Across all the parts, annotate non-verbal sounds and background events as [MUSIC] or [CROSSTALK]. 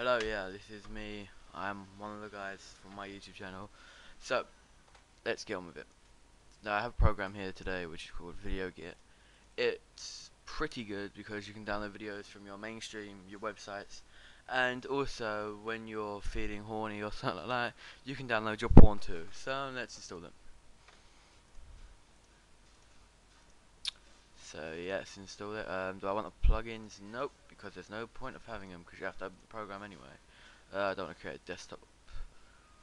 Hello, yeah, this is me. I'm one of the guys from my YouTube channel. So, let's get on with it. Now, I have a program here today which is called VideoGet. It's pretty good because you can download videos from your mainstream, your websites, and also when you're feeling horny or [LAUGHS] something like that, you can download your porn too. So, let's install them. So yes, install it. Um, do I want the plugins? Nope, because there's no point of having them because you have to open the program anyway. Uh, I don't want to create a desktop.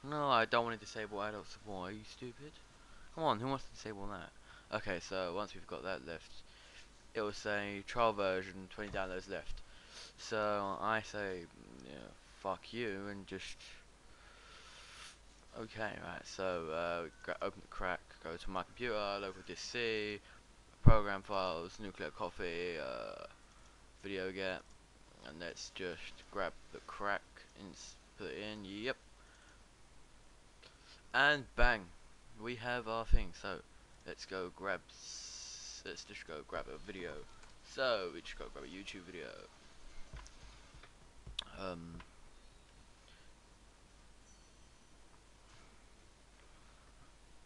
No, I don't want to disable adult support. Are you stupid? Come on, who wants to disable that? Okay, so once we've got that left, it will say trial version, 20 downloads left. So I say, yeah, fuck you, and just okay, right. So uh, open the crack, go to my computer, local disk C, program files, nuclear coffee, uh, video get, and let's just grab the crack and put it in, yep. And bang, we have our thing, so let's go grab, let's just go grab a video. So, we just go grab a YouTube video. Um,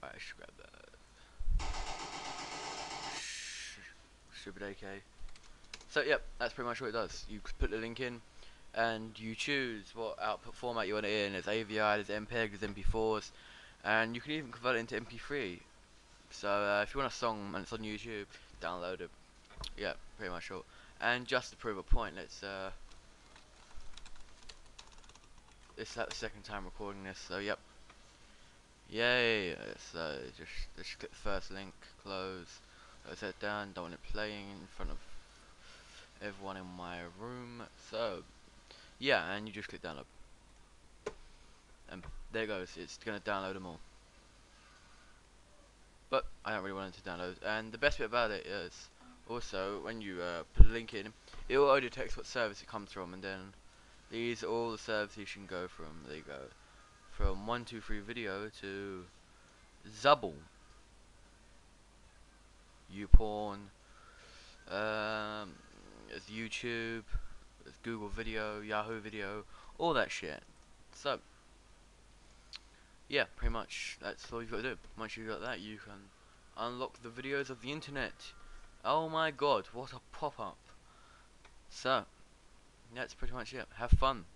I should grab that. stupid AK. So yep, that's pretty much what it does. You put the link in, and you choose what output format you want it in. There's AVI, there's MPEG, there's MP4s, and you can even convert it into MP3. So uh, if you want a song and it's on YouTube, download it. Yeah, pretty much all. And just to prove a point, let's uh, like the second time recording this. So yep. Yay! So just just click the first link, close. I set down, don't want it playing in front of everyone in my room. So, yeah, and you just click download. And there goes, it's going to download them all. But I don't really want it to download. And the best bit about it is, also, when you uh, put a link in, it will auto detect what service it comes from, and then these are all the services you can go from. There you go. From 123 video to Zubble YouPorn, um, there's YouTube, there's Google Video, Yahoo Video, all that shit. So, yeah, pretty much that's all you've got to do. Once you've got that, you can unlock the videos of the internet. Oh my god, what a pop-up. So, that's pretty much it. Have fun.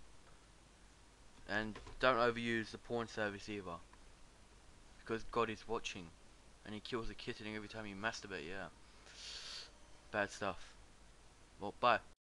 And don't overuse the porn service either. Because God is watching. And he kills a kitten every time you masturbate, yeah. Bad stuff. Vou.